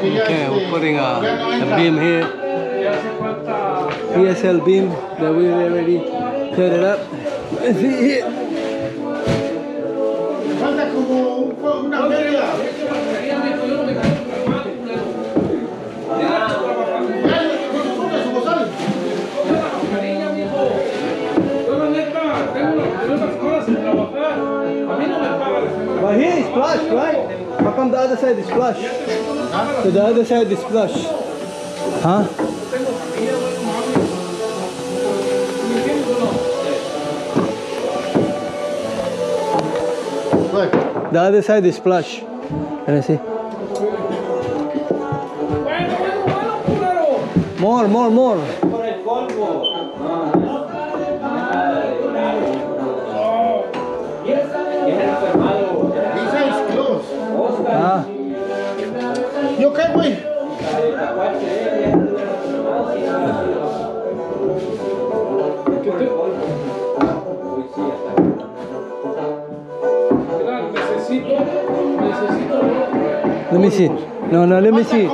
Okay, we're putting a, a beam here. PSL beam that we already set it up. See here. But here is flush, right? How come the other side is flush? So the other side is flush. Huh? The other side is flush. Can I see? More, more, more. ¿Y okay, qué, necesito. Let me see. No, no, let me see.